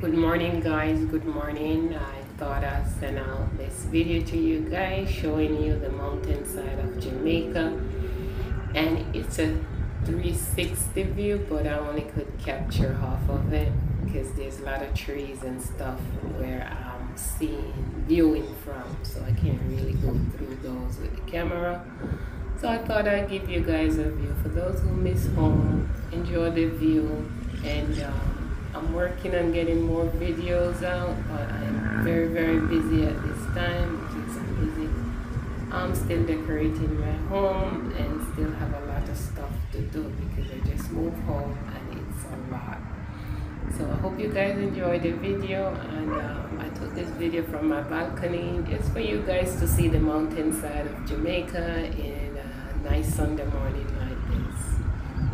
Good morning guys, good morning. I thought I'd send out this video to you guys showing you the mountainside of Jamaica. And it's a 360 view but I only could capture half of it because there's a lot of trees and stuff where I'm seeing viewing from. So I can't really go through those with the camera. So I thought I'd give you guys a view. For those who miss home enjoy the view. And um, I'm working on getting more videos out, but I'm very, very busy at this time. Me busy. I'm still decorating my home and still have a lot of stuff to do because I just moved home and it's a lot. So I hope you guys enjoyed the video and um, I took this video from my balcony just for you guys to see the mountainside of Jamaica in a nice Sunday morning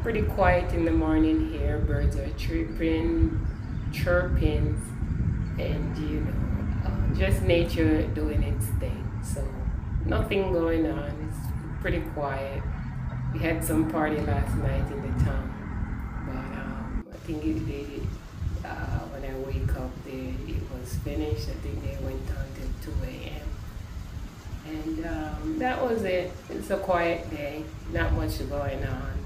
pretty quiet in the morning here. Birds are chirping, chirping, and you know, uh, just nature doing its thing. So nothing going on. It's pretty quiet. We had some party last night in the town, but um, I think it, they, uh, when I wake up, they, it was finished. I think they went on till 2 a.m. And um, that was it. It's a quiet day. Not much going on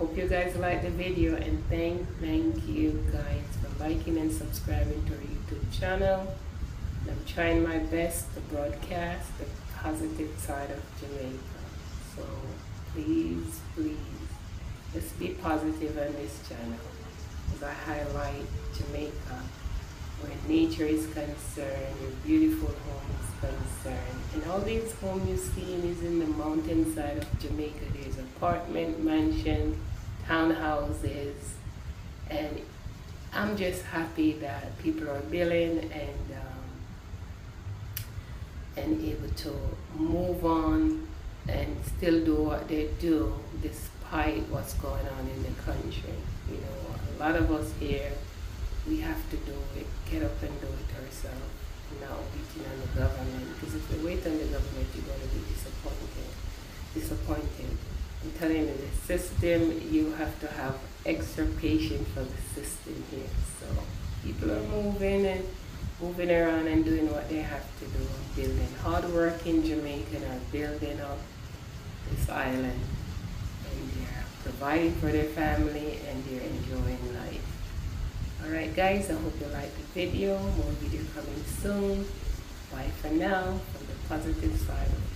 hope you guys like the video and thank thank you guys for liking and subscribing to our youtube channel. I'm trying my best to broadcast the positive side of jamaica. So please please let's be positive on this channel as i highlight jamaica where nature is concerned your beautiful home is concerned and all these homes you're seeing is in the mountainside of jamaica. There's apartment mansion townhouses, and I'm just happy that people are building and um, and able to move on and still do what they do despite what's going on in the country. You know, a lot of us here, we have to do it, get up and do it ourselves, not waiting on the government. Because if we wait on the government, you're going to be disappointed. Disappointed. I'm telling you, the system, you have to have extra patience for the system here. So people are moving and moving around and doing what they have to do, building hardworking Jamaican are building up this island and they're providing for their family and they're enjoying life. Alright guys, I hope you like the video. More video coming soon. Bye for now from the positive side Jamaica.